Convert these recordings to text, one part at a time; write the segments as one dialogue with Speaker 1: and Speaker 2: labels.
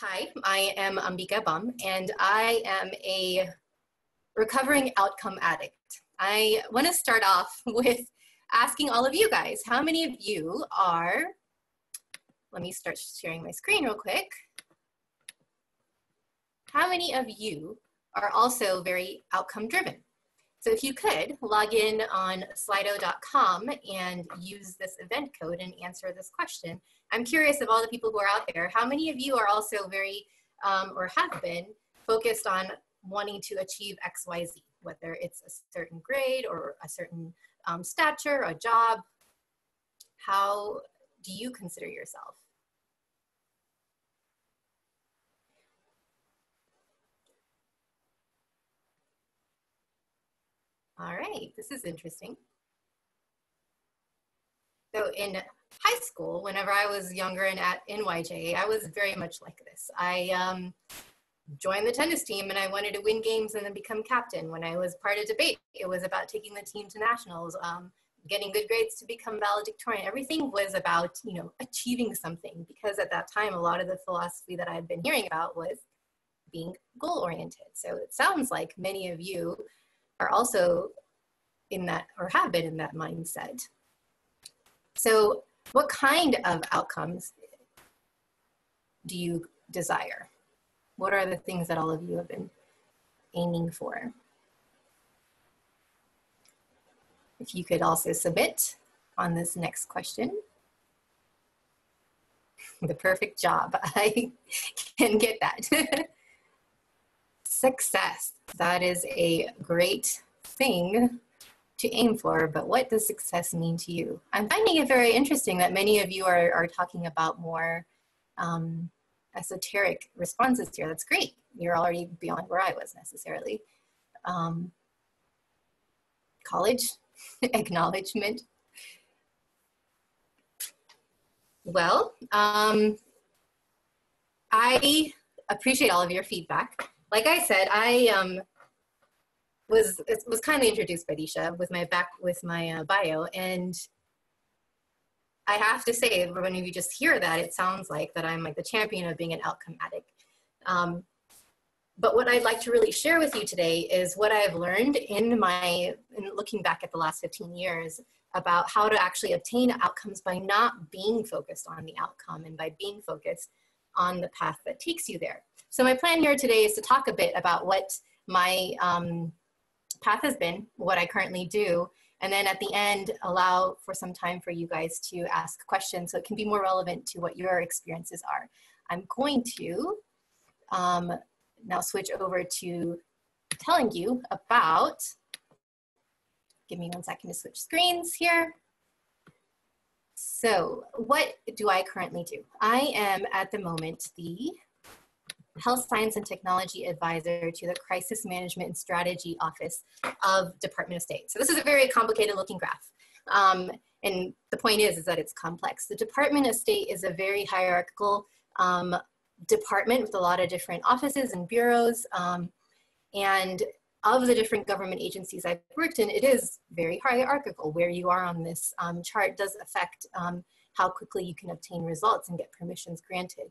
Speaker 1: Hi, I am Ambika Bumb, and I am a recovering outcome addict. I want to start off with asking all of you guys, how many of you are, let me start sharing my screen real quick. How many of you are also very outcome driven? So if you could log in on slido.com and use this event code and answer this question. I'm curious of all the people who are out there, how many of you are also very, um, or have been, focused on wanting to achieve XYZ, whether it's a certain grade or a certain um, stature, a job? How do you consider yourself? All right, this is interesting. So in high school, whenever I was younger and at NYJ, I was very much like this. I um, joined the tennis team and I wanted to win games and then become captain. When I was part of debate, it was about taking the team to nationals, um, getting good grades to become valedictorian. Everything was about, you know, achieving something because at that time, a lot of the philosophy that I'd been hearing about was being goal oriented. So it sounds like many of you are also in that or have been in that mindset. So, what kind of outcomes do you desire? What are the things that all of you have been aiming for? If you could also submit on this next question. the perfect job. I can get that. Success. That is a great thing to aim for, but what does success mean to you? I'm finding it very interesting that many of you are, are talking about more um, esoteric responses here. That's great. You're already beyond where I was necessarily. Um, college, acknowledgement. Well, um, I appreciate all of your feedback. Like I said, I um, was was kind of introduced by Disha with my back with my uh, bio, and I have to say, when you just hear that, it sounds like that I'm like the champion of being an outcome addict. Um, but what I'd like to really share with you today is what I've learned in my in looking back at the last 15 years about how to actually obtain outcomes by not being focused on the outcome and by being focused on the path that takes you there. So my plan here today is to talk a bit about what my um, path has been, what I currently do, and then at the end, allow for some time for you guys to ask questions so it can be more relevant to what your experiences are. I'm going to um, now switch over to telling you about, give me one second to switch screens here. So what do I currently do? I am at the moment the Health Science and Technology Advisor to the Crisis Management and Strategy Office of Department of State. So this is a very complicated looking graph. Um, and the point is, is that it's complex. The Department of State is a very hierarchical um, department with a lot of different offices and bureaus. Um, and of the different government agencies I've worked in, it is very hierarchical. Where you are on this um, chart does affect um, how quickly you can obtain results and get permissions granted.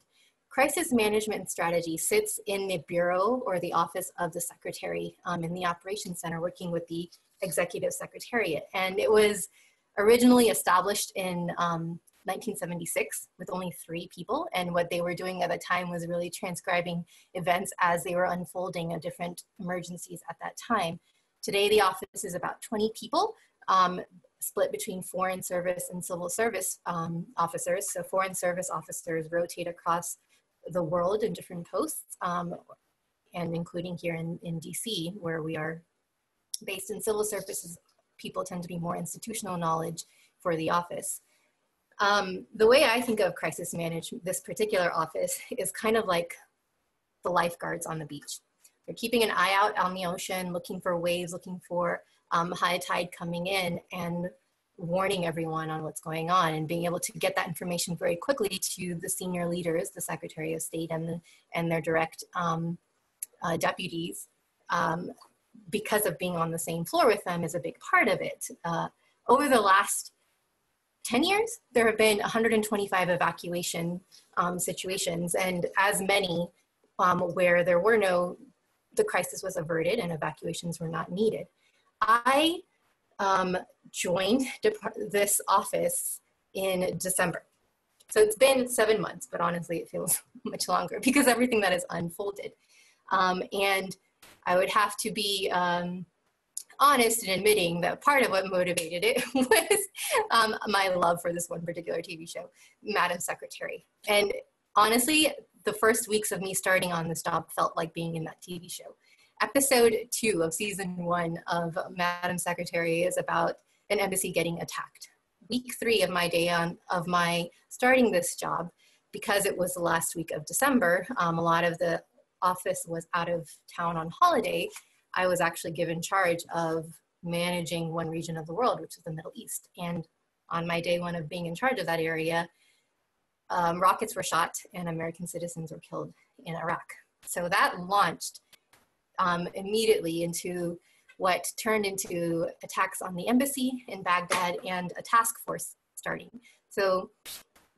Speaker 1: Crisis management strategy sits in the bureau or the office of the secretary um, in the operations center working with the executive secretariat. And it was originally established in um, 1976 with only three people. And what they were doing at the time was really transcribing events as they were unfolding of different emergencies at that time. Today, the office is about 20 people, um, split between foreign service and civil service um, officers. So foreign service officers rotate across the world in different posts, um, and including here in, in DC, where we are based in civil services, people tend to be more institutional knowledge for the office. Um, the way I think of crisis management, this particular office, is kind of like the lifeguards on the beach. They're keeping an eye out on the ocean, looking for waves, looking for um, high tide coming in, and warning everyone on what's going on and being able to get that information very quickly to the senior leaders, the Secretary of State and, the, and their direct um, uh, deputies, um, because of being on the same floor with them is a big part of it. Uh, over the last 10 years, there have been 125 evacuation um, situations, and as many um, where there were no, the crisis was averted and evacuations were not needed. I um, joined this office in December. So it's been seven months, but honestly, it feels much longer because everything that has unfolded. Um, and I would have to be um, honest in admitting that part of what motivated it was um, my love for this one particular TV show, Madam Secretary. And honestly, the first weeks of me starting on this job felt like being in that TV show. Episode two of season one of Madam Secretary is about an embassy getting attacked. Week three of my day on of my starting this job, because it was the last week of December, um, a lot of the office was out of town on holiday. I was actually given charge of managing one region of the world, which is the Middle East. And on my day one of being in charge of that area, um, rockets were shot and American citizens were killed in Iraq. So that launched um, immediately into what turned into attacks on the embassy in Baghdad and a task force starting. So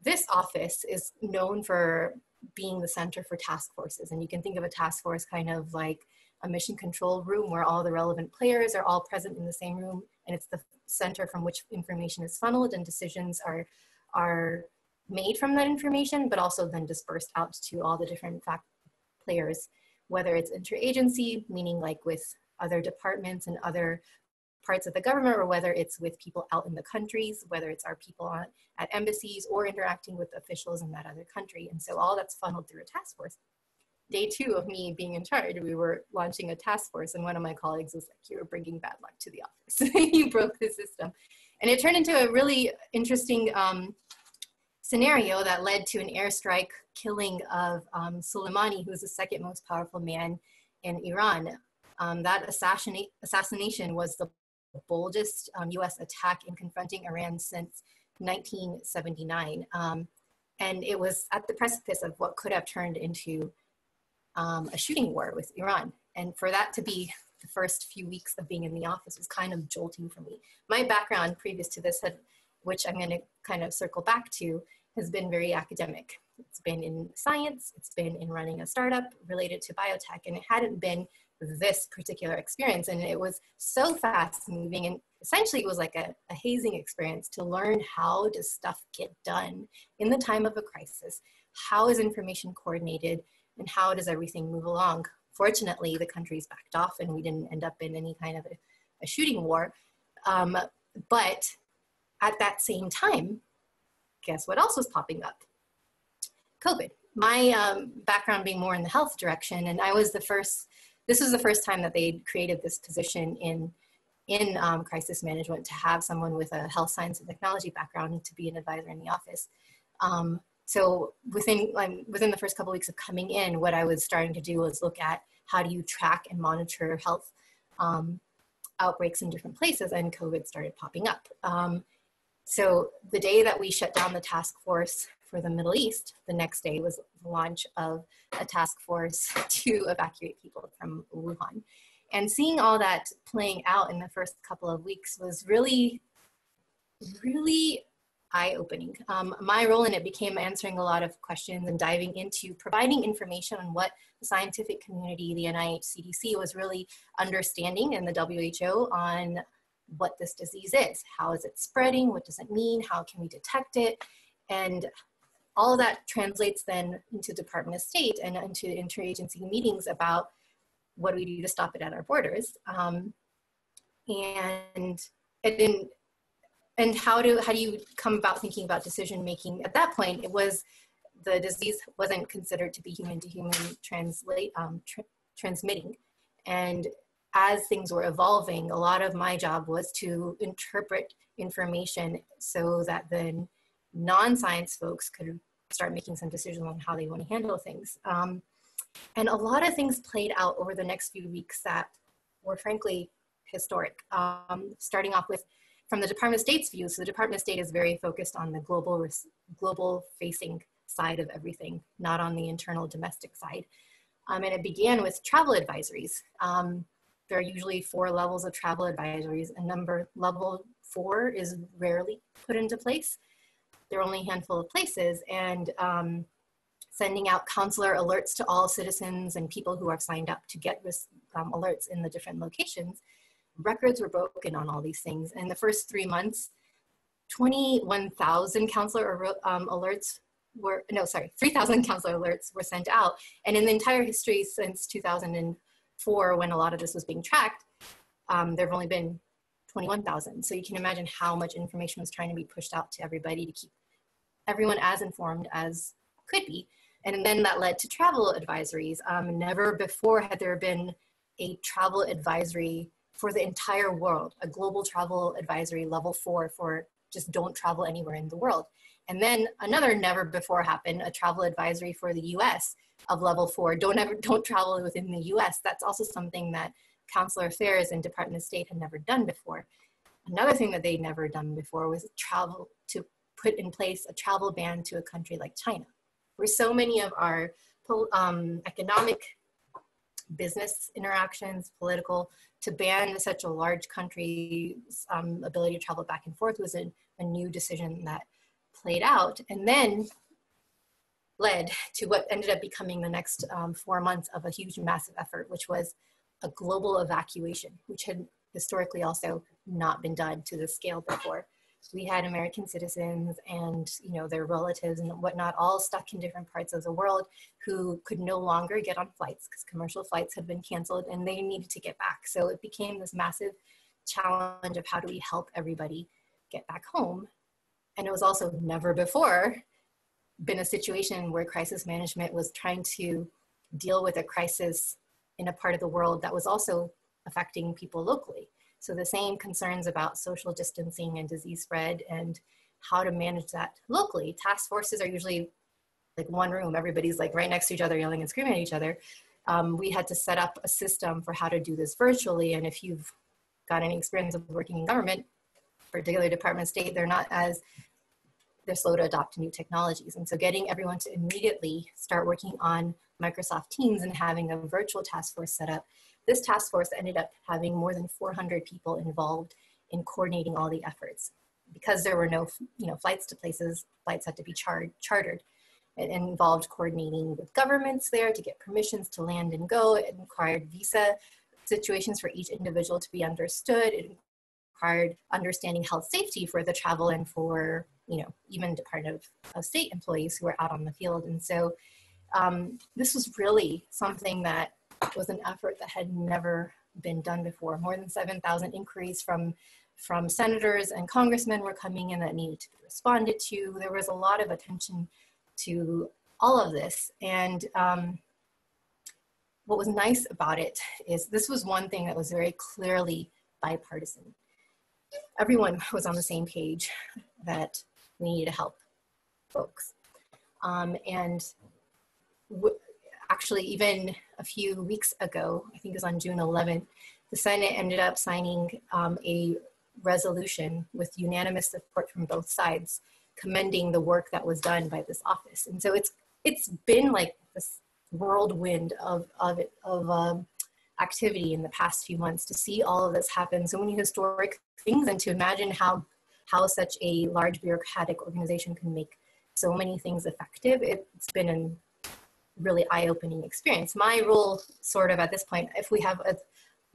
Speaker 1: this office is known for being the center for task forces. And you can think of a task force kind of like a mission control room where all the relevant players are all present in the same room and it's the center from which information is funneled and decisions are, are made from that information, but also then dispersed out to all the different fact players, whether it's interagency, meaning like with other departments and other parts of the government or whether it's with people out in the countries, whether it's our people on, at embassies or interacting with officials in that other country. And so all that's funneled through a task force. Day two of me being in charge, we were launching a task force and one of my colleagues was like, you're bringing bad luck to the office. you broke the system. And it turned into a really interesting um, scenario that led to an airstrike killing of um, Soleimani, who was the second most powerful man in Iran. Um, that assassinate, assassination was the boldest um, US attack in confronting Iran since 1979. Um, and it was at the precipice of what could have turned into um, a shooting war with Iran. And for that to be the first few weeks of being in the office was kind of jolting for me. My background previous to this had, which I'm going to kind of circle back to, has been very academic. It's been in science, it's been in running a startup related to biotech, and it hadn't been this particular experience. And it was so fast moving. And essentially, it was like a, a, hazing experience to learn how does stuff get done in the time of a crisis? How is information coordinated? And how does everything move along? Fortunately, the countries backed off and we didn't end up in any kind of a, a shooting war. Um, but at that same time, guess what else was popping up? COVID. My um, background being more in the health direction, and I was the first this was the first time that they created this position in in um, crisis management to have someone with a health science and technology background to be an advisor in the office. Um, so within um, within the first couple of weeks of coming in, what I was starting to do was look at how do you track and monitor health um, outbreaks in different places, and COVID started popping up. So the day that we shut down the task force for the Middle East, the next day was the launch of a task force to evacuate people from Wuhan. And seeing all that playing out in the first couple of weeks was really, really eye opening. Um, my role in it became answering a lot of questions and diving into providing information on what the scientific community, the NIH CDC, was really understanding and the WHO on what this disease is. How is it spreading? What does it mean? How can we detect it? And all of that translates then into Department of State and into interagency meetings about what do we do to stop it at our borders. Um, and, and, and how do, how do you come about thinking about decision making? At that point, it was the disease wasn't considered to be human to human translate, um, tra transmitting. And as things were evolving, a lot of my job was to interpret information so that then non-science folks could start making some decisions on how they want to handle things. Um, and a lot of things played out over the next few weeks that were frankly historic. Um, starting off with, from the Department of State's view, so the Department of State is very focused on the global, global facing side of everything, not on the internal domestic side. Um, and it began with travel advisories. Um, there are usually four levels of travel advisories and number level four is rarely put into place. There are only a handful of places and um, sending out consular alerts to all citizens and people who have signed up to get this um, alerts in the different locations. Records were broken on all these things. And the first three months, 21,000 consular um, alerts were, no, sorry, 3,000 consular alerts were sent out. And in the entire history since 2004, when a lot of this was being tracked, um, there have only been 21,000. So you can imagine how much information was trying to be pushed out to everybody to keep everyone as informed as could be. And then that led to travel advisories. Um, never before had there been a travel advisory for the entire world, a global travel advisory level four for just don't travel anywhere in the world. And then another never before happened, a travel advisory for the US of level four, don't ever, don't travel within the US. That's also something that Consular Affairs and Department of State had never done before. Another thing that they'd never done before was travel to put in place a travel ban to a country like China, where so many of our um, economic business interactions, political, to ban such a large country's um, ability to travel back and forth was a, a new decision that played out and then led to what ended up becoming the next um, four months of a huge massive effort, which was a global evacuation, which had historically also not been done to this scale before we had American citizens and you know their relatives and whatnot all stuck in different parts of the world who could no longer get on flights because commercial flights had been canceled and they needed to get back. So it became this massive challenge of how do we help everybody get back home. And it was also never before been a situation where crisis management was trying to deal with a crisis in a part of the world that was also affecting people locally. So the same concerns about social distancing and disease spread and how to manage that locally. Task forces are usually like one room, everybody's like right next to each other, yelling and screaming at each other. Um, we had to set up a system for how to do this virtually. And if you've got any experience of working in government, particularly Department of State, they're not as they're slow to adopt new technologies. And so getting everyone to immediately start working on Microsoft Teams and having a virtual task force set up this task force ended up having more than 400 people involved in coordinating all the efforts. Because there were no you know, flights to places, flights had to be char chartered. It involved coordinating with governments there to get permissions to land and go. It required visa situations for each individual to be understood. It required understanding health safety for the travel and for, you know, even Department of, of State employees who are out on the field. And so um, this was really something that was an effort that had never been done before. More than 7,000 inquiries from, from senators and congressmen were coming in that needed to be responded to. There was a lot of attention to all of this. And um, what was nice about it is this was one thing that was very clearly bipartisan. Everyone was on the same page that we needed to help folks. Um, and actually even a few weeks ago, I think it was on June 11th, the Senate ended up signing um, a resolution with unanimous support from both sides commending the work that was done by this office. And so it's it's been like this whirlwind of of it, of um, activity in the past few months to see all of this happen. So many historic things, and to imagine how how such a large bureaucratic organization can make so many things effective. It's been an really eye-opening experience. My role sort of at this point, if we have a,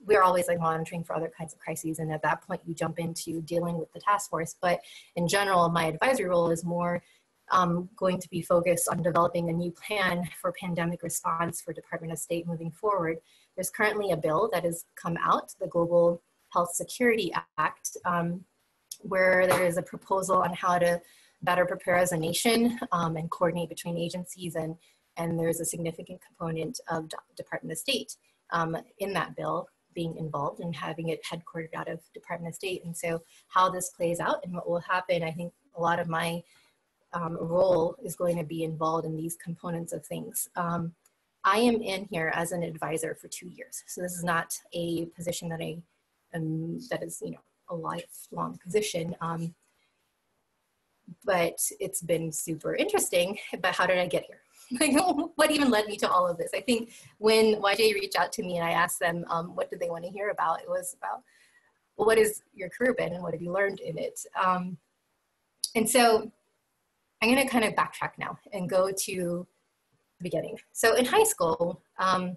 Speaker 1: we're always like monitoring for other kinds of crises and at that point you jump into dealing with the task force. But in general, my advisory role is more um, going to be focused on developing a new plan for pandemic response for Department of State moving forward. There's currently a bill that has come out, the Global Health Security Act, um, where there is a proposal on how to better prepare as a nation um, and coordinate between agencies and and there's a significant component of Department of State um, in that bill being involved and having it headquartered out of Department of State. And so how this plays out and what will happen, I think a lot of my um, role is going to be involved in these components of things. Um, I am in here as an advisor for two years. So this is not a position that I am, that is, you know, a lifelong position. Um, but it's been super interesting. But how did I get here? like what even led me to all of this i think when YJA reached out to me and i asked them um, what did they want to hear about it was about well, what is your career been and what have you learned in it um, and so i'm going to kind of backtrack now and go to beginning. So in high school um,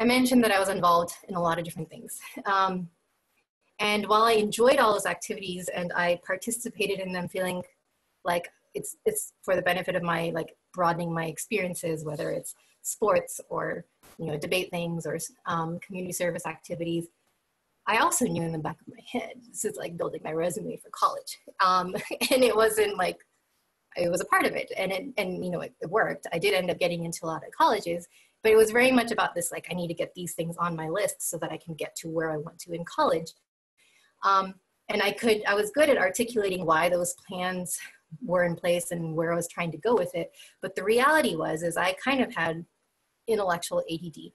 Speaker 1: i mentioned that i was involved in a lot of different things. Um, and while i enjoyed all those activities and i participated in them feeling like it's it's for the benefit of my like broadening my experiences whether it's sports or you know debate things or um, community service activities i also knew in the back of my head this is like building my resume for college. Um, and it wasn't like it was a part of it and it, and you know it, it worked i did end up getting into a lot of colleges but it was very much about this like i need to get these things on my list so that i can get to where i want to in college um, and i could i was good at articulating why those plans were in place and where I was trying to go with it. But the reality was, is I kind of had intellectual ADD.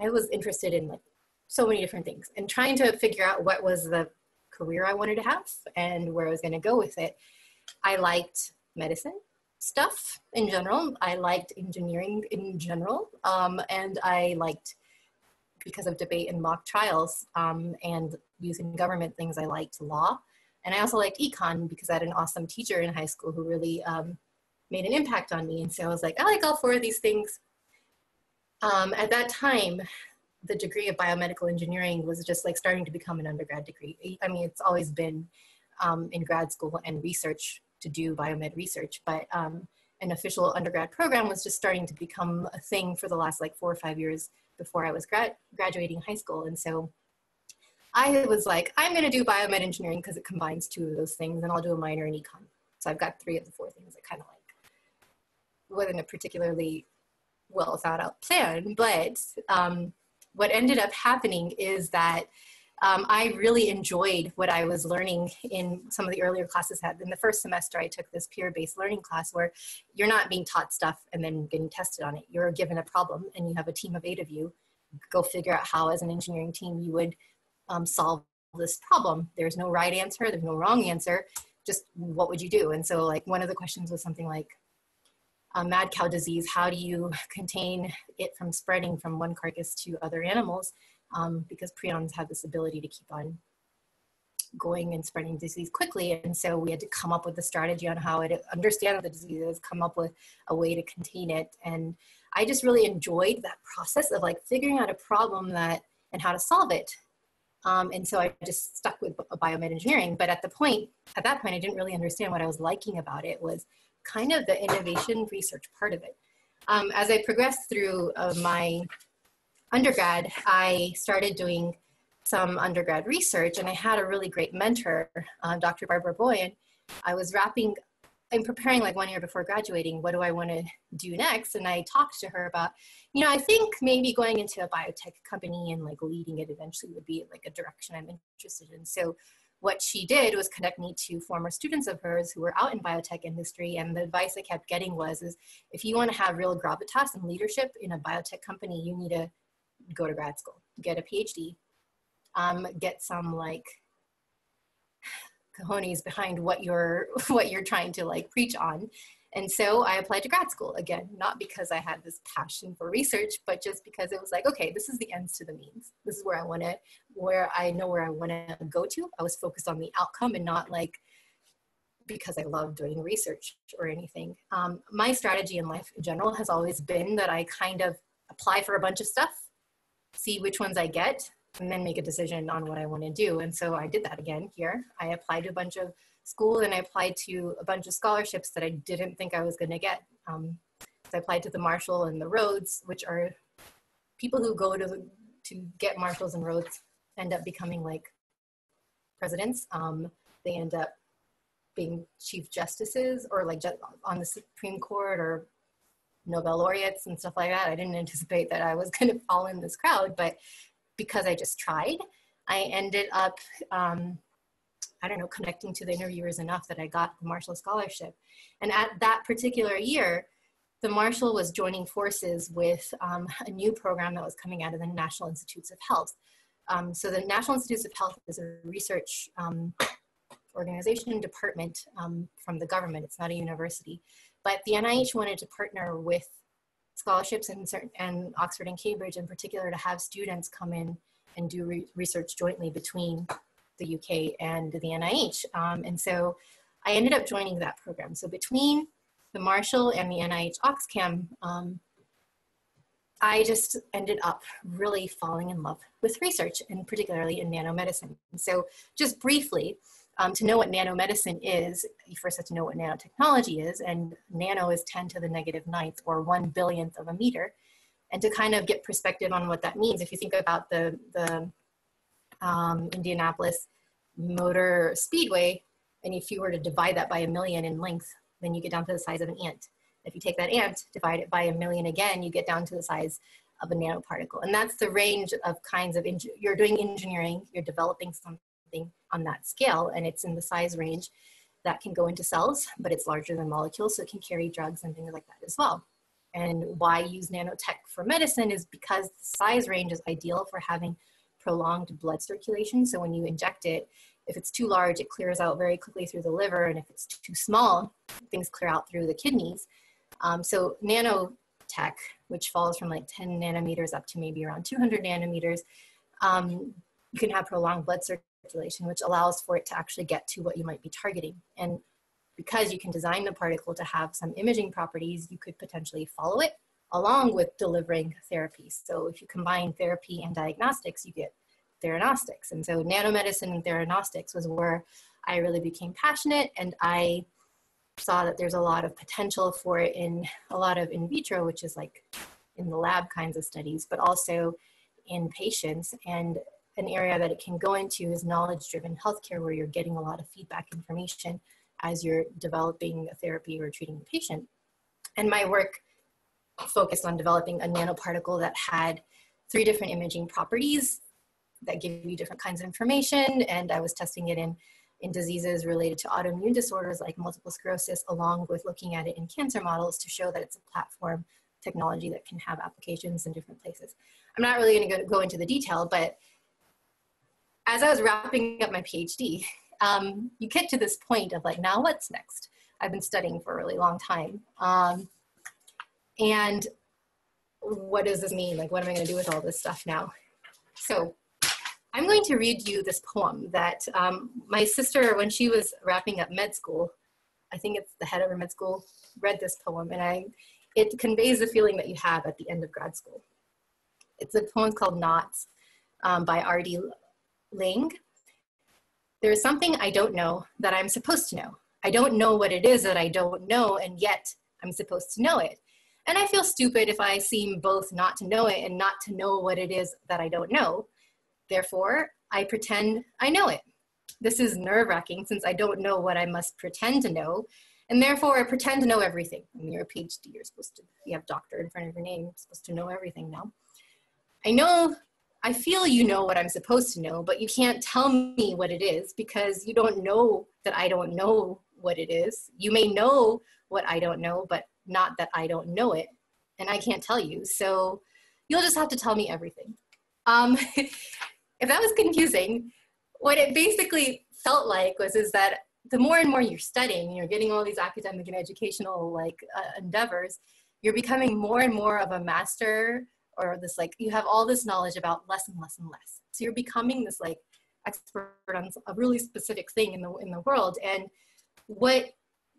Speaker 1: I was interested in like so many different things and trying to figure out what was the career I wanted to have and where I was going to go with it. I liked medicine stuff in general. I liked engineering in general. Um, and I liked, because of debate and mock trials um, and using government things, I liked law. And I also liked econ because I had an awesome teacher in high school who really um, made an impact on me. And so I was like, I like all four of these things. Um, at that time, the degree of biomedical engineering was just like starting to become an undergrad degree. I mean, it's always been um, in grad school and research to do biomed research, but um, an official undergrad program was just starting to become a thing for the last like four or five years before I was grad graduating high school. And so I was like, I'm going to do biomed engineering because it combines two of those things, and I'll do a minor in econ. So I've got three of the four things I kind of like. Wasn't a particularly well thought out plan, but um, what ended up happening is that um, I really enjoyed what I was learning in some of the earlier classes. Had in the first semester, I took this peer-based learning class where you're not being taught stuff and then getting tested on it. You're given a problem, and you have a team of eight of you. Go figure out how, as an engineering team, you would um, solve this problem. There's no right answer, there's no wrong answer. Just what would you do? And so, like, one of the questions was something like, uh, mad cow disease, how do you contain it from spreading from one carcass to other animals? Um, because prions have this ability to keep on going and spreading disease quickly. And so we had to come up with a strategy on how to understand the diseases, come up with a way to contain it. And I just really enjoyed that process of like figuring out a problem that and how to solve it. Um, and so I just stuck with biomed engineering. But at the point, at that point, I didn't really understand what I was liking about it was kind of the innovation research part of it. Um, as I progressed through uh, my undergrad, I started doing some undergrad research and I had a really great mentor, uh, Dr. Barbara Boyan. I was wrapping I'm preparing like one year before graduating, what do I want to do next? And I talked to her about, you know, I think maybe going into a biotech company and like leading it eventually would be like a direction I'm interested in. So what she did was connect me to former students of hers who were out in biotech industry. And the advice I kept getting was, is if you want to have real gravitas and leadership in a biotech company, you need to go to grad school, get a PhD, um, get some like cojones behind what you're what you're trying to like preach on. And so i applied to grad school again not because i had this passion for research but just because it was like okay this is the ends to the means. This is where i want to where i know where i want to go to. I was focused on the outcome and not like because i love doing research or anything. Um, my strategy in life in general has always been that i kind of apply for a bunch of stuff see which ones i get and then make a decision on what I want to do. And so I did that again here. I applied to a bunch of schools and I applied to a bunch of scholarships that I didn't think I was going to get. Um, so I applied to the Marshall and the Rhodes, which are people who go to to get Marshalls and Rhodes end up becoming like presidents. Um, they end up being chief justices or like on the Supreme Court or Nobel laureates and stuff like that. I didn't anticipate that I was going to fall in this crowd, but because I just tried. I ended up, um, I don't know, connecting to the interviewers enough that I got the Marshall Scholarship. And at that particular year, the Marshall was joining forces with um, a new program that was coming out of the National Institutes of Health. Um, so the National Institutes of Health is a research um, organization department um, from the government. It's not a university, But the NIH wanted to partner with scholarships and, and Oxford and Cambridge in particular to have students come in and do re research jointly between the UK and the NIH. Um, and so I ended up joining that program. So between the Marshall and the NIH OxCam, um, I just ended up really falling in love with research and particularly in nanomedicine. So just briefly, um, to know what nanomedicine is, you first have to know what nanotechnology is, and nano is 10 to the negative ninth or one billionth of a meter. And to kind of get perspective on what that means, if you think about the, the um, Indianapolis Motor Speedway, and if you were to divide that by a million in length, then you get down to the size of an ant. If you take that ant, divide it by a million again, you get down to the size of a nanoparticle. And that's the range of kinds of, you're doing engineering, you're developing something on that scale, and it's in the size range that can go into cells, but it's larger than molecules, so it can carry drugs and things like that as well. And why use nanotech for medicine is because the size range is ideal for having prolonged blood circulation. So when you inject it, if it's too large, it clears out very quickly through the liver, and if it's too small, things clear out through the kidneys. Um, so nanotech, which falls from like 10 nanometers up to maybe around 200 nanometers, um, you can have prolonged blood circulation, which allows for it to actually get to what you might be targeting. And because you can design the particle to have some imaging properties, you could potentially follow it along with delivering therapy. So if you combine therapy and diagnostics, you get theranostics. And so nanomedicine and theranostics was where I really became passionate and I saw that there's a lot of potential for it in a lot of in vitro, which is like in the lab kinds of studies, but also in patients. And an area that it can go into is knowledge driven healthcare, where you're getting a lot of feedback information as you're developing a therapy or treating a patient. And my work focused on developing a nanoparticle that had three different imaging properties that give you different kinds of information. And I was testing it in, in diseases related to autoimmune disorders like multiple sclerosis, along with looking at it in cancer models to show that it's a platform technology that can have applications in different places. I'm not really going to go into the detail, but as I was wrapping up my PhD, um, you get to this point of like, now what's next? I've been studying for a really long time. Um, and what does this mean? Like, what am I going to do with all this stuff now? So I'm going to read you this poem that um, my sister, when she was wrapping up med school, I think it's the head of her med school, read this poem, and I, it conveys the feeling that you have at the end of grad school. It's a poem called Knots um, by R.D. Laing. There is something I don't know that I'm supposed to know. I don't know what it is that I don't know, and yet I'm supposed to know it. And I feel stupid if I seem both not to know it and not to know what it is that I don't know. Therefore, I pretend I know it. This is nerve wracking since I don't know what I must pretend to know. And therefore, I pretend to know everything. I mean, you're a PhD, you're supposed to, you have doctor in front of your name, you're supposed to know everything now. I know, I feel you know what I'm supposed to know, but you can't tell me what it is because you don't know that I don't know what it is. You may know what I don't know, but not that I don't know it. And I can't tell you. So you'll just have to tell me everything. Um, if that was confusing, what it basically felt like was is that the more and more you're studying, you're getting all these academic and educational like uh, endeavors, you're becoming more and more of a master or this like you have all this knowledge about less and less and less. So you're becoming this like expert on a really specific thing in the in the world. And what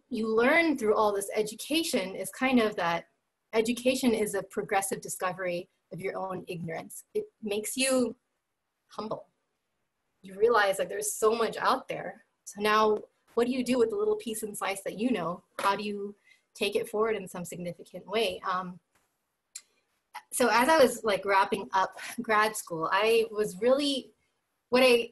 Speaker 1: you learn through all this education is kind of that education is a progressive discovery of your own ignorance. It makes you humble. You realize that there's so much out there. So now what do you do with the little piece and slice that you know? How do you take it forward in some significant way? Um, so as I was like wrapping up grad school, I was really, what I,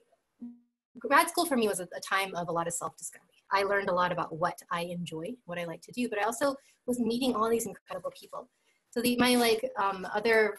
Speaker 1: grad school for me was a, a time of a lot of self-discovery. I learned a lot about what I enjoy, what I like to do, but I also was meeting all these incredible people. So the, my like um, other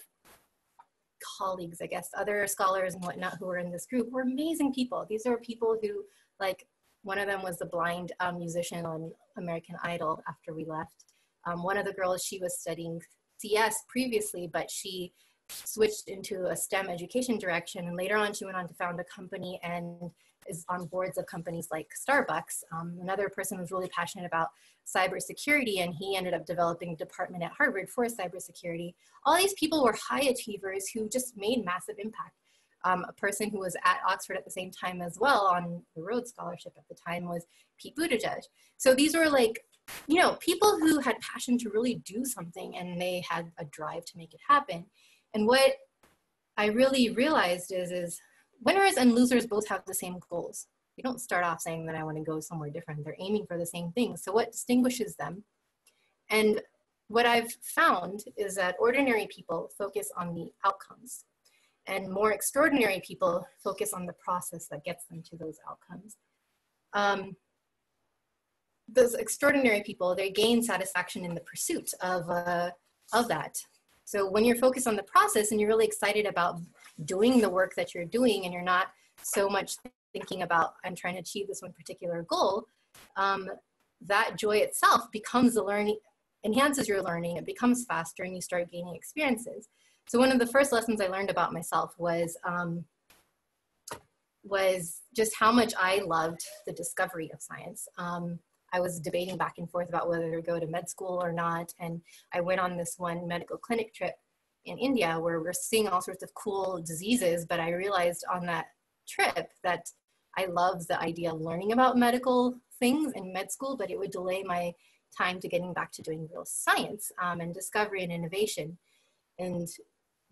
Speaker 1: colleagues, I guess, other scholars and whatnot who were in this group were amazing people. These are people who, like, one of them was the blind um, musician on American Idol after we left. Um, one of the girls, she was studying CS previously, but she switched into a STEM education direction. And later on, she went on to found a company and is on boards of companies like Starbucks. Um, another person was really passionate about cybersecurity, and he ended up developing a department at Harvard for cybersecurity. All these people were high achievers who just made massive impact. Um, a person who was at Oxford at the same time as well on the Rhodes Scholarship at the time was Pete Buttigieg. So these were like, you know, people who had passion to really do something and they had a drive to make it happen. And what I really realized is, is winners and losers both have the same goals. They don't start off saying that I want to go somewhere different. They're aiming for the same thing. So what distinguishes them? And what I've found is that ordinary people focus on the outcomes and more extraordinary people focus on the process that gets them to those outcomes. Um, those extraordinary people, they gain satisfaction in the pursuit of, uh, of that. So when you're focused on the process and you're really excited about doing the work that you're doing and you're not so much thinking about, I'm trying to achieve this one particular goal, um, that joy itself becomes the learning, enhances your learning, it becomes faster and you start gaining experiences. So one of the first lessons I learned about myself was, um, was just how much I loved the discovery of science. Um, I was debating back and forth about whether to go to med school or not. And I went on this one medical clinic trip in India where we're seeing all sorts of cool diseases. But I realized on that trip that I love the idea of learning about medical things in med school, but it would delay my time to getting back to doing real science um, and discovery and innovation. And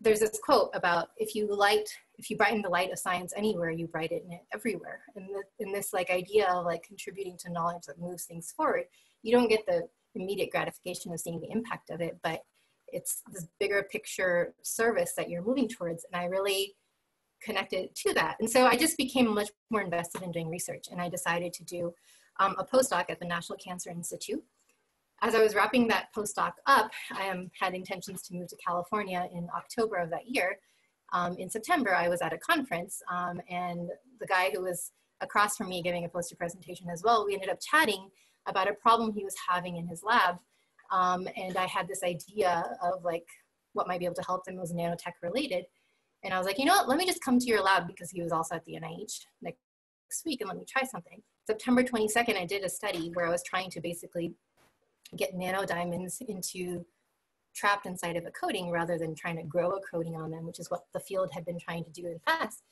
Speaker 1: there's this quote about if you light, if you brighten the light of science anywhere, you brighten it everywhere. And in this like idea of like contributing to knowledge that moves things forward, you don't get the immediate gratification of seeing the impact of it, but it's this bigger picture service that you're moving towards. And I really connected to that. And so I just became much more invested in doing research and I decided to do um, a postdoc at the National Cancer Institute. As I was wrapping that postdoc up, I um, had intentions to move to California in October of that year. Um, in September, I was at a conference um, and the guy who was across from me giving a poster presentation as well, we ended up chatting about a problem he was having in his lab. Um, and I had this idea of like what might be able to help them was nanotech related. And I was like, you know what, let me just come to your lab because he was also at the NIH next week and let me try something. September 22nd, I did a study where I was trying to basically get nano diamonds into trapped inside of a coating rather than trying to grow a coating on them, which is what the field had been trying to do in past.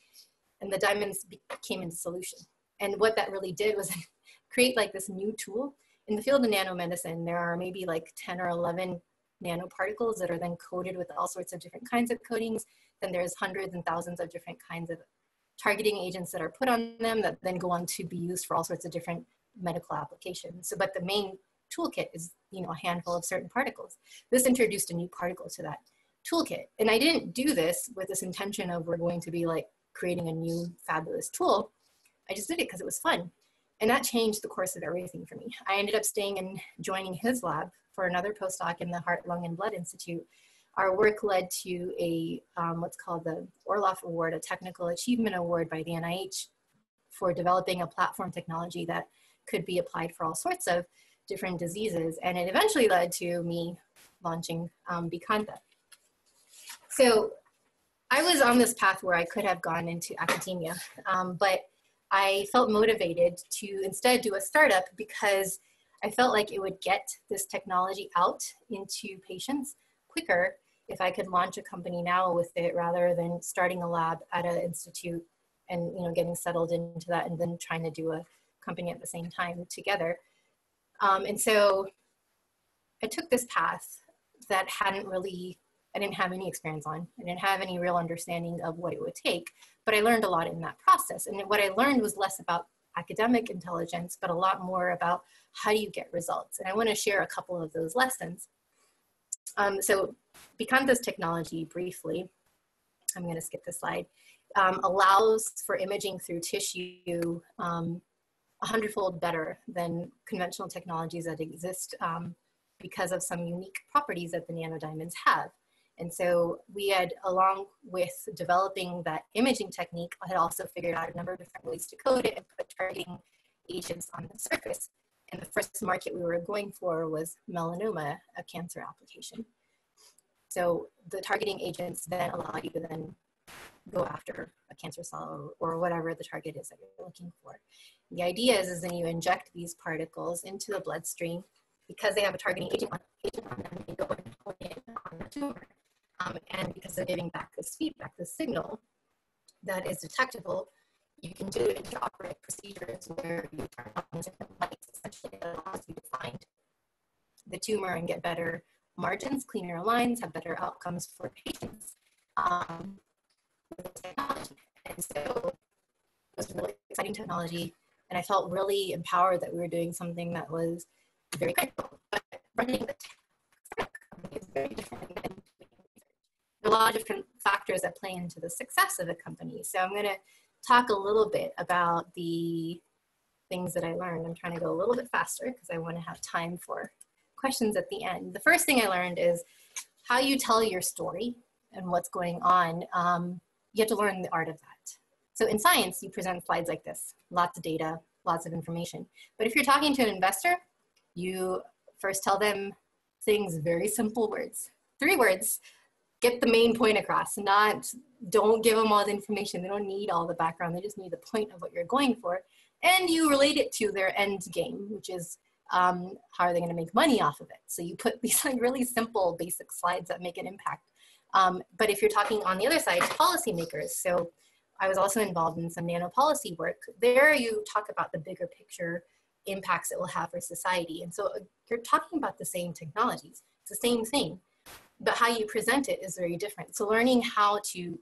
Speaker 1: And the diamonds came into solution. And what that really did was create like this new tool. In the field of nanomedicine, there are maybe like 10 or 11 nanoparticles that are then coated with all sorts of different kinds of coatings. Then there's hundreds and thousands of different kinds of targeting agents that are put on them that then go on to be used for all sorts of different medical applications. So, but the main toolkit is you know a handful of certain particles. This introduced a new particle to that toolkit. And I didn't do this with this intention of we're going to be like creating a new fabulous tool. I just did it because it was fun. And that changed the course of everything for me. I ended up staying and joining his lab for another postdoc in the Heart, Lung, and Blood Institute. Our work led to a um, what's called the Orloff Award, a technical achievement award by the NIH for developing a platform technology that could be applied for all sorts of different diseases. And it eventually led to me launching um. So I was on this path where I could have gone into academia, um, but I felt motivated to instead do a startup because I felt like it would get this technology out into patients quicker if I could launch a company now with it rather than starting a lab at an institute and you know getting settled into that and then trying to do a company at the same time together. Um, and so I took this path that hadn't really, I didn't have any experience on. I didn't have any real understanding of what it would take, but I learned a lot in that process. And what I learned was less about academic intelligence, but a lot more about how do you get results. And I want to share a couple of those lessons. Um, so Bikanta's technology, briefly, I'm going to skip this slide, um, allows for imaging through tissue um, a hundredfold better than conventional technologies that exist um, because of some unique properties that the nanodiamonds have. And so we had, along with developing that imaging technique, had also figured out a number of different ways to code it and put targeting agents on the surface. And the first market we were going for was melanoma, a cancer application. So the targeting agents then allow you to then go after a cancer cell or, or whatever the target is that you're looking for. The idea is, is then you inject these particles into the bloodstream because they have a targeting agent on, agent on them, they go and hone on the tumor. Um, and because they're giving back this feedback, this signal that is detectable, you can do intraoperative procedures where you turn on different lights, essentially that allows you to find the tumor and get better margins, cleaner lines, have better outcomes for patients um, with technology. And so it was really exciting technology. And I felt really empowered that we were doing something that was very critical. But running the tech company is very different than doing research. There are a lot of different factors that play into the success of a company. So I'm going to talk a little bit about the things that I learned. I'm trying to go a little bit faster because I want to have time for questions at the end. The first thing I learned is how you tell your story and what's going on. Um, you have to learn the art of that. So in science, you present slides like this, lots of data, lots of information. But if you're talking to an investor, you first tell them things, very simple words, three words, get the main point across, not, don't give them all the information. They don't need all the background. They just need the point of what you're going for. And you relate it to their end game, which is um, how are they going to make money off of it? So you put these like really simple basic slides that make an impact. Um, but if you're talking on the other side, policymakers. So I was also involved in some nano policy work. There you talk about the bigger picture impacts it will have for society. And so uh, you're talking about the same technologies. It's the same thing, but how you present it is very different. So learning how to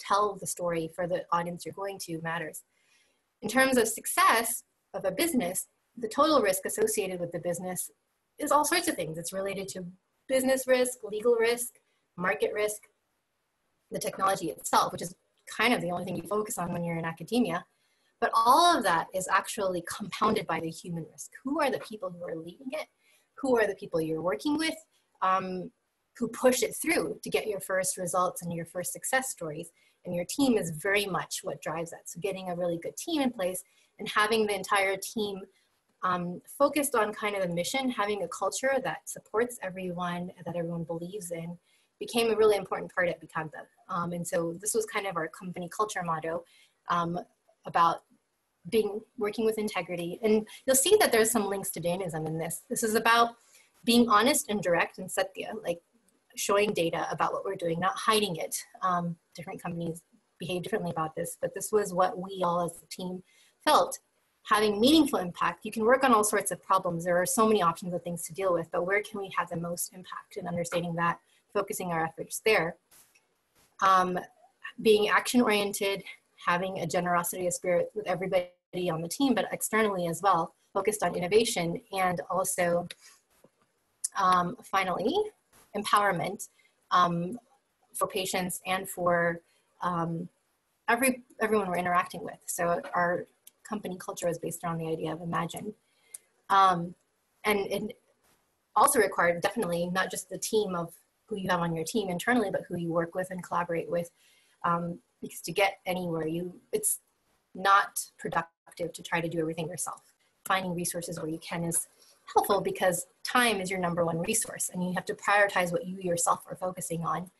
Speaker 1: tell the story for the audience you're going to matters. In terms of success of a business, the total risk associated with the business is all sorts of things. It's related to business risk, legal risk, market risk, the technology itself, which is kind of the only thing you focus on when you're in academia. But all of that is actually compounded by the human risk. Who are the people who are leading it? Who are the people you're working with? Um, who push it through to get your first results and your first success stories. And your team is very much what drives that. So getting a really good team in place and having the entire team um, focused on kind of the mission, having a culture that supports everyone, that everyone believes in, became a really important part at Bikanta. Um, and so this was kind of our company culture motto um, about being working with integrity. And you'll see that there's some links to Jainism in this. This is about being honest and direct and satya, like showing data about what we're doing, not hiding it. Um, different companies behave differently about this, but this was what we all as a team felt having meaningful impact, you can work on all sorts of problems. There are so many options of things to deal with, but where can we have the most impact in understanding that, focusing our efforts there. Um, being action oriented, having a generosity of spirit with everybody on the team, but externally as well, focused on innovation and also um, finally, empowerment um, for patients and for um, every everyone we're interacting with. So our company culture is based around the idea of imagine. Um, and it also required definitely not just the team of who you have on your team internally, but who you work with and collaborate with. Um, because to get anywhere, you it's not productive to try to do everything yourself. Finding resources where you can is helpful because time is your number one resource, and you have to prioritize what you yourself are focusing on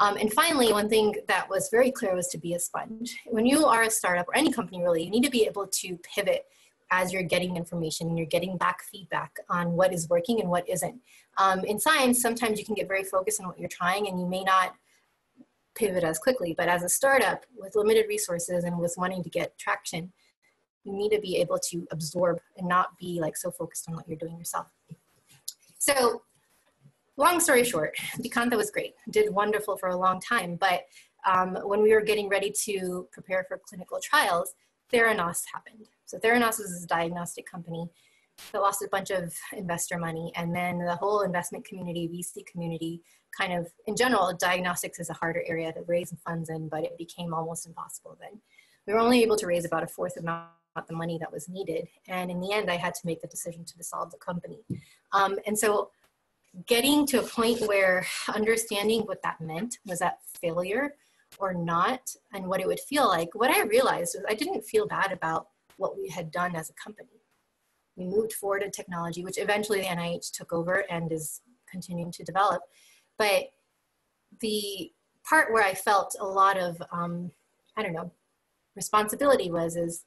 Speaker 1: um, and finally, one thing that was very clear was to be a sponge. When you are a startup or any company really, you need to be able to pivot as you're getting information and you're getting back feedback on what is working and what isn't. Um, in science, sometimes you can get very focused on what you're trying and you may not pivot as quickly, but as a startup with limited resources and with wanting to get traction, you need to be able to absorb and not be like so focused on what you're doing yourself. So long story short, Bikanta was great, did wonderful for a long time, but um, when we were getting ready to prepare for clinical trials, Theranos happened. So Theranos was a diagnostic company that lost a bunch of investor money, and then the whole investment community, VC community, kind of in general, diagnostics is a harder area to raise funds in, but it became almost impossible then. We were only able to raise about a fourth amount of the money that was needed, and in the end, I had to make the decision to dissolve the company. Um, and so getting to a point where understanding what that meant was that failure or not and what it would feel like what i realized was i didn't feel bad about what we had done as a company we moved forward in technology which eventually the nih took over and is continuing to develop but the part where I felt a lot of, um, I don't know, responsibility was is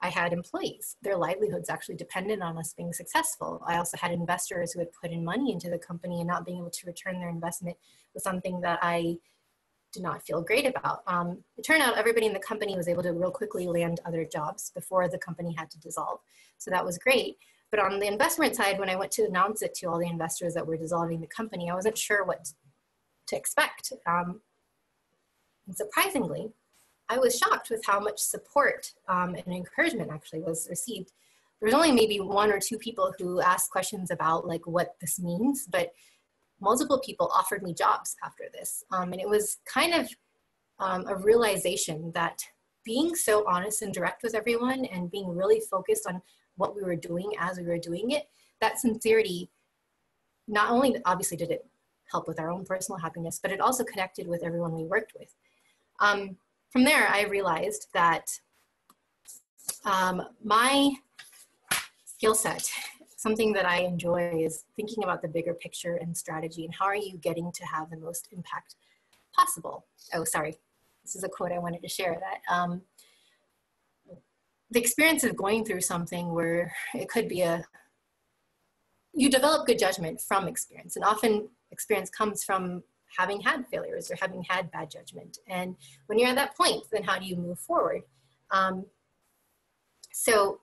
Speaker 1: I had employees. Their livelihoods actually depended on us being successful. I also had investors who had put in money into the company and not being able to return their investment was something that I did not feel great about. Um, it turned out everybody in the company was able to real quickly land other jobs before the company had to dissolve. So that was great. But on the investment side, when I went to announce it to all the investors that were dissolving the company, I wasn't sure what to expect. Um, and surprisingly, I was shocked with how much support um, and encouragement actually was received. There was only maybe one or two people who asked questions about like what this means, but multiple people offered me jobs after this. Um, and it was kind of um, a realization that being so honest and direct with everyone and being really focused on what we were doing as we were doing it, that sincerity, not only obviously did it help with our own personal happiness, but it also connected with everyone we worked with. Um, from there, I realized that um, my skill set, something that I enjoy is thinking about the bigger picture and strategy and how are you getting to have the most impact possible. Oh, sorry. This is a quote I wanted to share that. Um, the experience of going through something where it could be a you develop good judgment from experience and often experience comes from having had failures or having had bad judgment. And when you're at that point, then how do you move forward? Um, so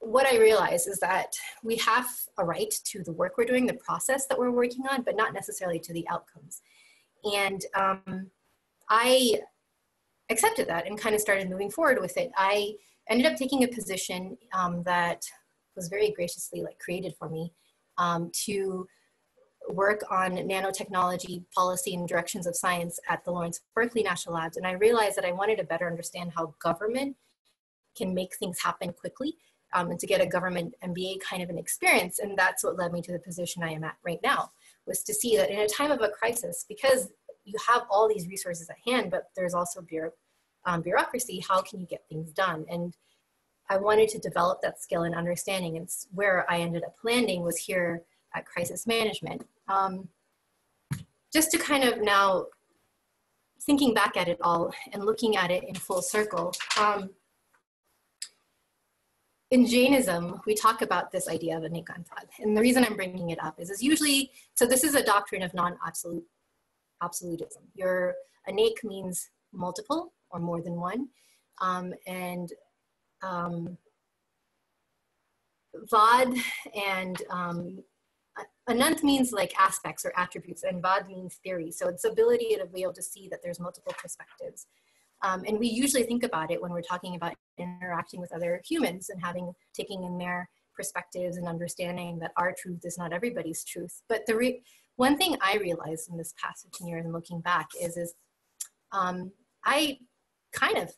Speaker 1: what I realize is that we have a right to the work we're doing, the process that we're working on, but not necessarily to the outcomes. And um, I accepted that and kind of started moving forward with it. I ended up taking a position um, that was very graciously like created for me um, to work on nanotechnology policy and directions of science at the Lawrence Berkeley National Labs. And I realized that I wanted to better understand how government can make things happen quickly um, and to get a government MBA kind of an experience. And that's what led me to the position I am at right now, was to see that in a time of a crisis, because you have all these resources at hand, but there's also bureau, um, bureaucracy, how can you get things done? And I wanted to develop that skill and understanding. And where I ended up landing was here at crisis management. Um, just to kind of now thinking back at it all and looking at it in full circle. Um, in Jainism, we talk about this idea of anekantvad. And the reason I'm bringing it up is, is usually, so this is a doctrine of non-absolute absolutism. Your anek means multiple or more than one. Um, and um, Vad and um, Anant means like aspects or attributes, and Vad means theory. So it's ability to be able to see that there's multiple perspectives. Um, and we usually think about it when we're talking about interacting with other humans and having taking in their perspectives and understanding that our truth is not everybody's truth. But the re- one thing I realized in this past 15 years and looking back is, is um, I kind of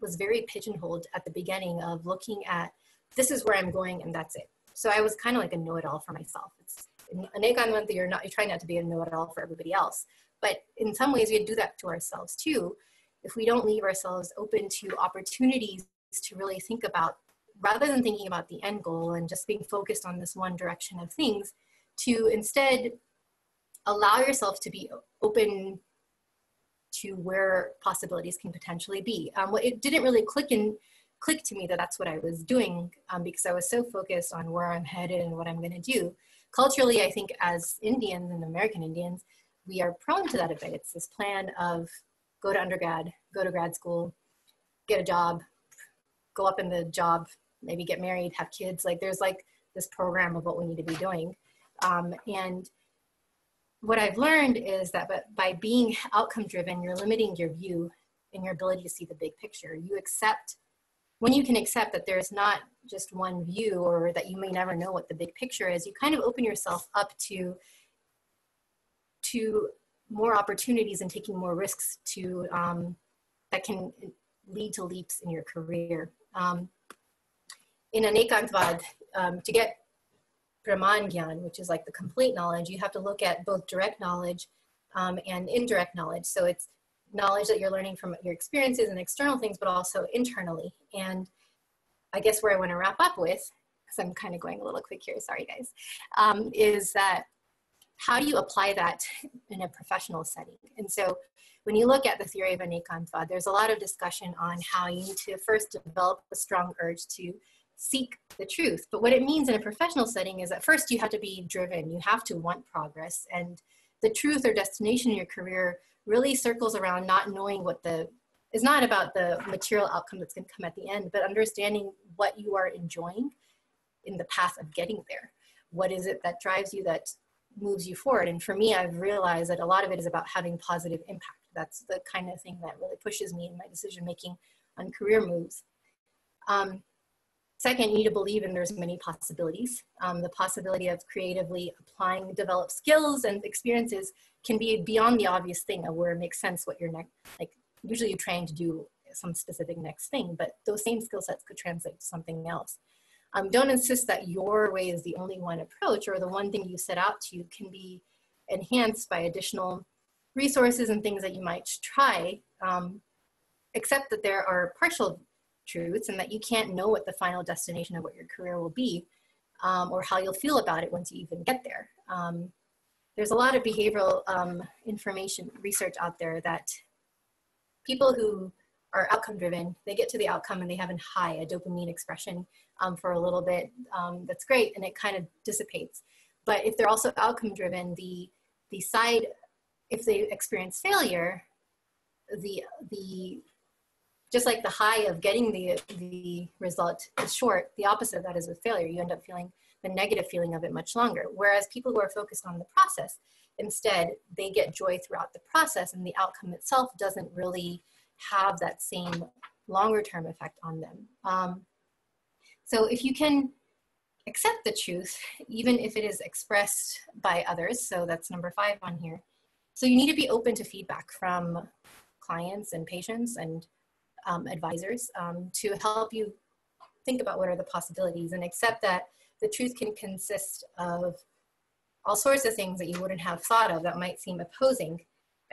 Speaker 1: was very pigeonholed at the beginning of looking at this is where I'm going and that's it. So I was kind of like a know-it-all for myself. It's an Egan you're not, you're trying not to be a know-it-all for everybody else. But in some ways we do that to ourselves too. If we don't leave ourselves open to opportunities to really think about, rather than thinking about the end goal and just being focused on this one direction of things, to instead allow yourself to be open to where possibilities can potentially be. Um, it didn't really click in clicked to me that that's what I was doing um, because I was so focused on where I'm headed and what I'm going to do. Culturally, I think as Indians and American Indians, we are prone to that a bit. It's this plan of go to undergrad, go to grad school, get a job, go up in the job, maybe get married, have kids. Like there's like this program of what we need to be doing. Um, and what I've learned is that by being outcome driven, you're limiting your view and your ability to see the big picture. You accept when you can accept that there's not just one view or that you may never know what the big picture is, you kind of open yourself up to to more opportunities and taking more risks to um, that can lead to leaps in your career. Um, in Anekantvad, um, to get Praman which is like the complete knowledge, you have to look at both direct knowledge um, and indirect knowledge. So it's knowledge that you're learning from your experiences and external things, but also internally. And I guess where I want to wrap up with, because I'm kind of going a little quick here, sorry guys, um, is that how do you apply that in a professional setting? And so when you look at the theory of anekantvad, there's a lot of discussion on how you need to first develop a strong urge to seek the truth. But what it means in a professional setting is that first you have to be driven, you have to want progress. And the truth or destination in your career really circles around not knowing what the is not about the material outcome that's going to come at the end, but understanding what you are enjoying in the path of getting there. What is it that drives you, that moves you forward? And for me, I've realized that a lot of it is about having positive impact. That's the kind of thing that really pushes me in my decision making on career moves. Um, second, you need to believe in there's many possibilities. Um, the possibility of creatively applying developed skills and experiences can be beyond the obvious thing of where it makes sense what your next, like usually you're trying to do some specific next thing, but those same skill sets could translate to something else. Um, don't insist that your way is the only one approach or the one thing you set out to can be enhanced by additional resources and things that you might try, um, accept that there are partial truths and that you can't know what the final destination of what your career will be um, or how you'll feel about it once you even get there. Um, there's a lot of behavioral um, information research out there that people who are outcome driven, they get to the outcome and they have a high, a dopamine expression um, for a little bit. Um, that's great, and it kind of dissipates. But if they're also outcome driven, the the side, if they experience failure, the the just like the high of getting the the result is short. The opposite of that is with failure. You end up feeling the negative feeling of it much longer. Whereas people who are focused on the process, Instead, they get joy throughout the process and the outcome itself doesn't really have that same longer term effect on them. Um, so if you can accept the truth, even if it is expressed by others, so that's number five on here. So you need to be open to feedback from clients and patients and um, advisors um, to help you think about what are the possibilities and accept that the truth can consist of all sorts of things that you wouldn't have thought of that might seem opposing.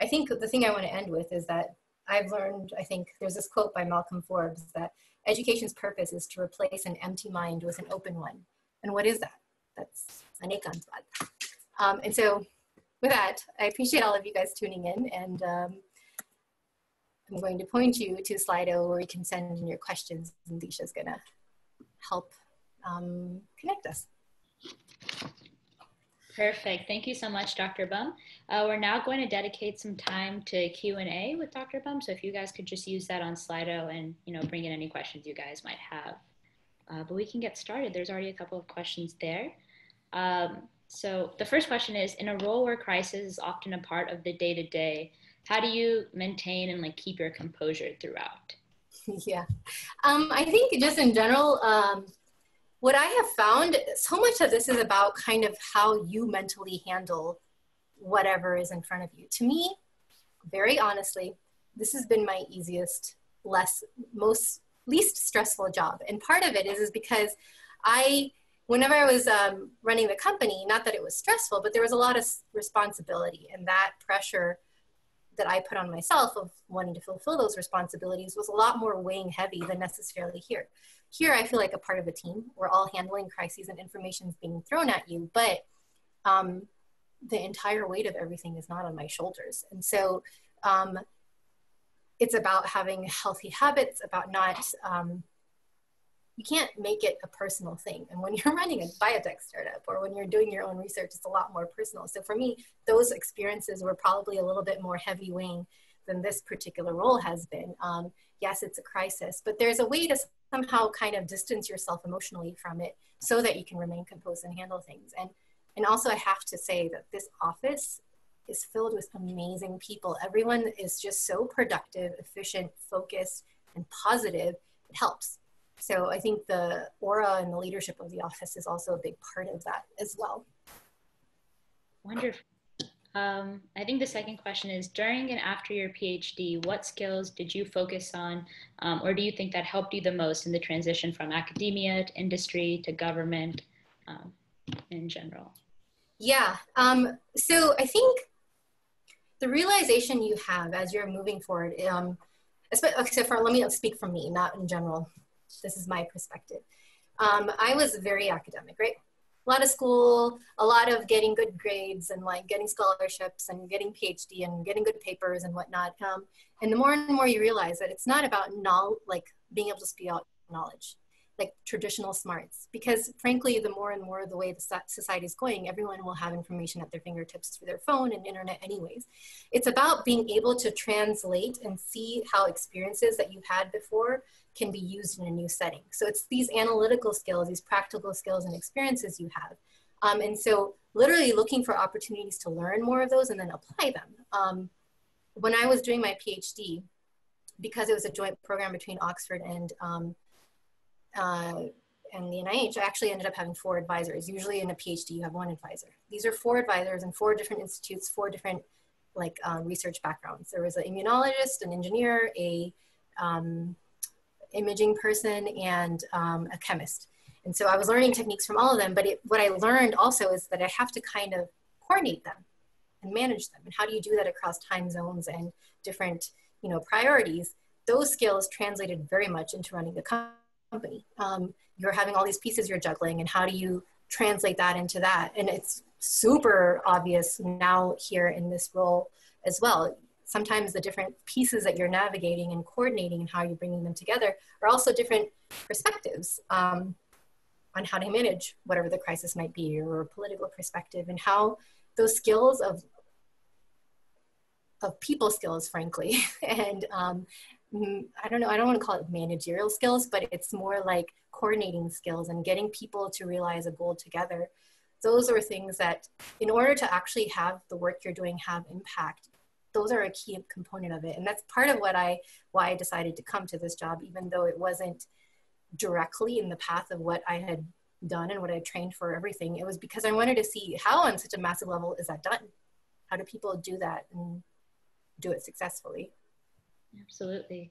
Speaker 1: I think the thing I want to end with is that I've learned, I think there's this quote by Malcolm Forbes that education's purpose is to replace an empty mind with an open one. And what is that? That's anekantvad. Um, and so with that, I appreciate all of you guys tuning in and um, I'm going to point you to Slido where you can send in your questions and Disha's gonna help um, connect us.
Speaker 2: Perfect. Thank you so much, Dr. Bumb. Uh, we're now going to dedicate some time to Q&A with Dr. Bumb. So if you guys could just use that on Slido and, you know, bring in any questions you guys might have. Uh, but we can get started. There's already a couple of questions there. Um, so the first question is, in a role where crisis is often a part of the day-to-day, how do you maintain and like keep your composure throughout?
Speaker 1: Yeah, um, I think just in general, um, what I have found, so much of this is about kind of how you mentally handle whatever is in front of you. To me, very honestly, this has been my easiest, less, most, least stressful job. And part of it is, is because I, whenever I was um, running the company, not that it was stressful, but there was a lot of responsibility and that pressure that I put on myself of wanting to fulfill those responsibilities was a lot more weighing heavy than necessarily here. Here, I feel like a part of a team. We're all handling crises and information is being thrown at you, but um, the entire weight of everything is not on my shoulders. And so um, it's about having healthy habits, about not, um, you can't make it a personal thing. And when you're running a biotech startup or when you're doing your own research, it's a lot more personal. So for me, those experiences were probably a little bit more heavy weighing than this particular role has been. Um, yes, it's a crisis, but there's a way to somehow kind of distance yourself emotionally from it so that you can remain composed and handle things. And and also I have to say that this office is filled with amazing people. Everyone is just so productive, efficient, focused, and positive. It helps. So I think the aura and the leadership of the office is also a big part of that as well.
Speaker 2: Wonderful. Um, I think the second question is during and after your PhD, what skills did you focus on, um, or do you think that helped you the most in the transition from academia to industry to government um, in general?
Speaker 1: Yeah, um, so I think the realization you have as you're moving forward, um, except for let me speak for me, not in general. This is my perspective. Um, I was very academic, right? a lot of school, a lot of getting good grades and like getting scholarships and getting PhD and getting good papers and whatnot. Um, and the more and more you realize that it's not about knowledge, like being able to spew out knowledge like traditional smarts. Because frankly the more and more the way the society is going everyone will have information at their fingertips through their phone and internet anyways. It's about being able to translate and see how experiences that you've had before can be used in a new setting. So it's these analytical skills these practical skills and experiences you have. Um, and so literally looking for opportunities to learn more of those and then apply them. Um, when i was doing my phd because it was a joint program between oxford and um, uh, and the NIH, actually ended up having four advisors. Usually in a PhD, you have one advisor. These are four advisors in four different institutes, four different like um, research backgrounds. There was an immunologist, an engineer, a um, imaging person, and um, a chemist. And so I was learning techniques from all of them, but it, what I learned also is that I have to kind of coordinate them and manage them. And how do you do that across time zones and different, you know, priorities? Those skills translated very much into running a company company. Um, you're having all these pieces you're juggling, and how do you translate that into that? And it's super obvious now here in this role as well. Sometimes the different pieces that you're navigating and coordinating and how you're bringing them together are also different perspectives um, on how to manage whatever the crisis might be or a political perspective and how those skills of of people skills, frankly, and um, I don't know, I don't want to call it managerial skills, but it's more like coordinating skills and getting people to realize a goal together. Those are things that, in order to actually have the work you're doing have impact, those are a key component of it. And that's part of what I, why I decided to come to this job, even though it wasn't directly in the path of what I had done and what I trained for everything. It was because I wanted to see how on such a massive level is that done? How do people do that and do it successfully?
Speaker 2: Absolutely.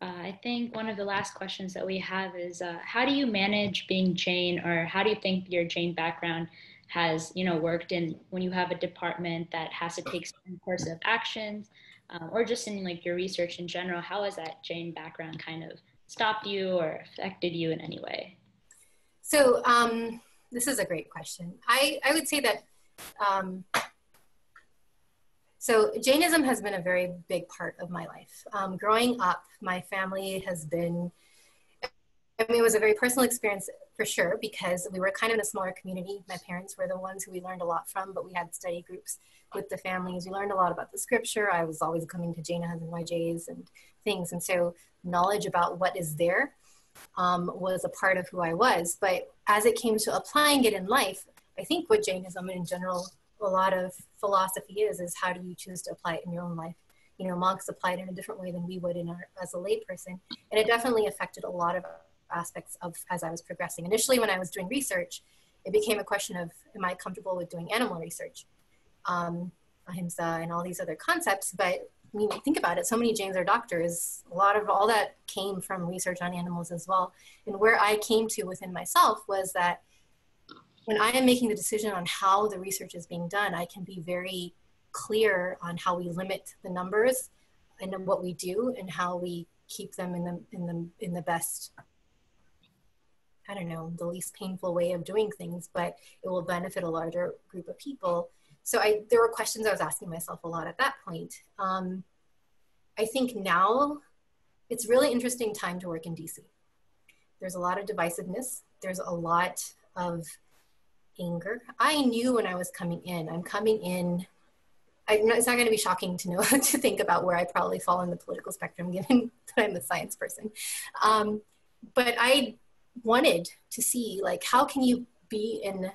Speaker 2: Uh, I think one of the last questions that we have is uh, how do you manage being Jain, or how do you think your Jain background has, you know, worked in when you have a department that has to take some course of actions, um, or just in like your research in general? How has that Jain background kind of stopped you or affected you in any way?
Speaker 1: So um, this is a great question. I I would say that. Um, so Jainism has been a very big part of my life. Um, growing up, my family has been, I mean, it was a very personal experience for sure because we were kind of in a smaller community. My parents were the ones who we learned a lot from, but we had study groups with the families. We learned a lot about the scripture. I was always coming to Jaina and YJs and things. And so knowledge about what is there um, was a part of who I was. But as it came to applying it in life, I think what Jainism in general a lot of philosophy is is how do you choose to apply it in your own life you know monks applied it in a different way than we would in our as a layperson and it definitely affected a lot of aspects of as i was progressing initially when i was doing research it became a question of am i comfortable with doing animal research um, ahimsa and all these other concepts but I mean, think about it. So many Jains are doctors. A lot of all that came from research on animals as well. And where I came to within myself was that when I am making the decision on how the research is being done, I can be very clear on how we limit the numbers and what we do and how we keep them in the in the in the best I don't know, the least painful way of doing things, but it will benefit a larger group of people. So I there were questions I was asking myself a lot at that point. Um, I think now it's really interesting time to work in DC. There's a lot of divisiveness. There's a lot of anger. I knew when I was coming in, I'm coming in. I, it's not going to be shocking to know to think about where I probably fall in the political spectrum, given that I'm a science person. Um, but I wanted to see like how can you be in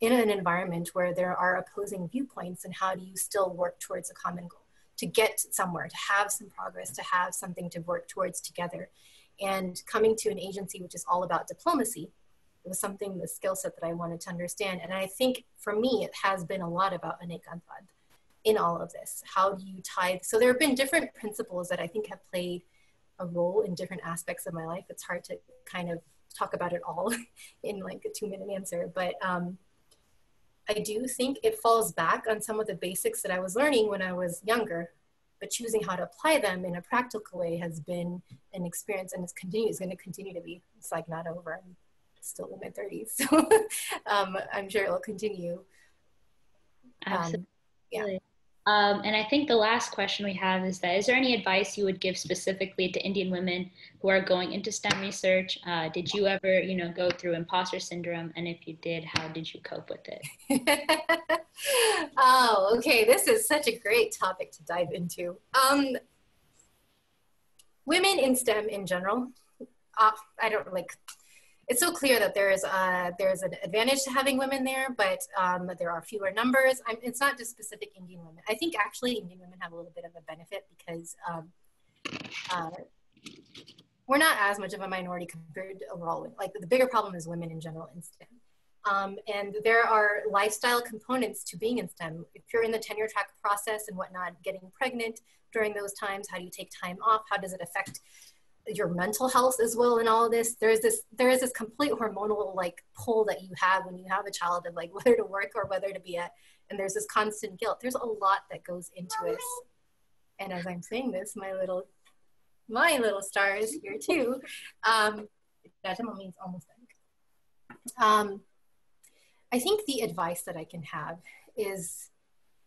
Speaker 1: in an environment where there are opposing viewpoints, and how do you still work towards a common goal to get somewhere, to have some progress, to have something to work towards together. And coming to an agency which is all about diplomacy, it was something, the skill set that I wanted to understand. And I think for me, it has been a lot about Anekantvad in all of this. How do you tie? So there have been different principles that I think have played a role in different aspects of my life. It's hard to kind of talk about it all in like a two minute answer, but um, I do think it falls back on some of the basics that I was learning when I was younger, but choosing how to apply them in a practical way has been an experience and it's continue, is going to continue to be. It's like not over still in my 30s. So um, I'm sure it'll continue.
Speaker 2: Absolutely. Um, yeah. Um, and I think the last question we have is that is there any advice you would give specifically to Indian women who are going into STEM research? Uh, did you ever, you know, go through imposter syndrome? And if you did, how did you cope with
Speaker 1: it? oh, okay. This is such a great topic to dive into. Um, women in STEM in general, uh, I don't like it's so clear that there is a, there's an advantage to having women there, but um, there are fewer numbers. I'm, it's not just specific Indian women. I think actually Indian women have a little bit of a benefit because um, uh, we're not as much of a minority compared to overall. Like the bigger problem is women in general in STEM. Um, and there are lifestyle components to being in STEM. If you're in the tenure track process and whatnot, getting pregnant during those times, how do you take time off? How does it affect your mental health as well in all this there's this there is this complete hormonal like pull that you have when you have a child of like whether to work or whether to be at and there's this constant guilt. There's a lot that goes into it and as i'm saying this my little my little star is here too. Um that means almost done um i think the advice that i can have is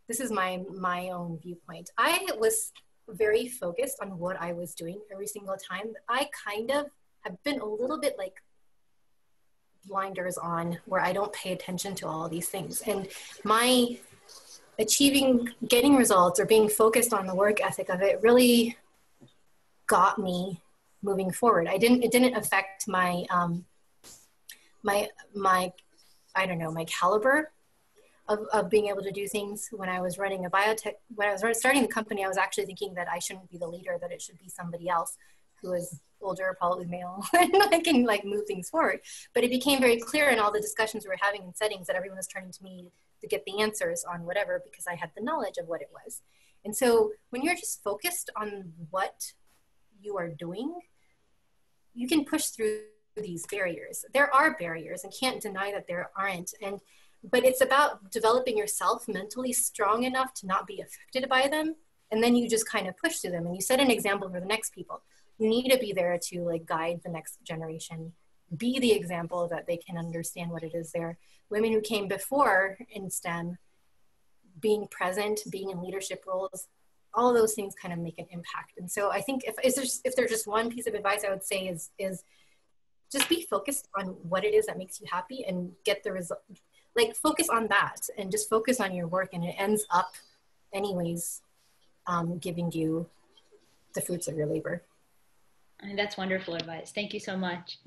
Speaker 1: this is my my own viewpoint. I was very focused on what I was doing every single time. I kind of have been a little bit like blinders on where I don't pay attention to all these things. And my achieving, getting results or being focused on the work ethic of it really got me moving forward. I didn't, it didn't affect my, um, my, my, I don't know, my caliber of, of being able to do things. When I was running a biotech, when I was starting the company, I was actually thinking that I shouldn't be the leader, that it should be somebody else who is older, probably male, and I can like move things forward. But it became very clear in all the discussions we were having in settings that everyone was turning to me to get the answers on whatever because I had the knowledge of what it was. And so when you're just focused on what you are doing, you can push through these barriers. There are barriers and can't deny that there aren't. And but it's about developing yourself mentally strong enough to not be affected by them. And then you just kind of push through them. And you set an example for the next people. You need to be there to like guide the next generation. Be the example that they can understand what it is there women who came before in stem being present being in leadership roles all those things kind of make an impact. And so i think if, is there, if there's just one piece of advice i would say is is just be focused on what it is that makes you happy and get the result like focus on that and just focus on your work and it ends up anyways um, giving you the fruits of your labor.
Speaker 2: And that's wonderful advice. Thank you so much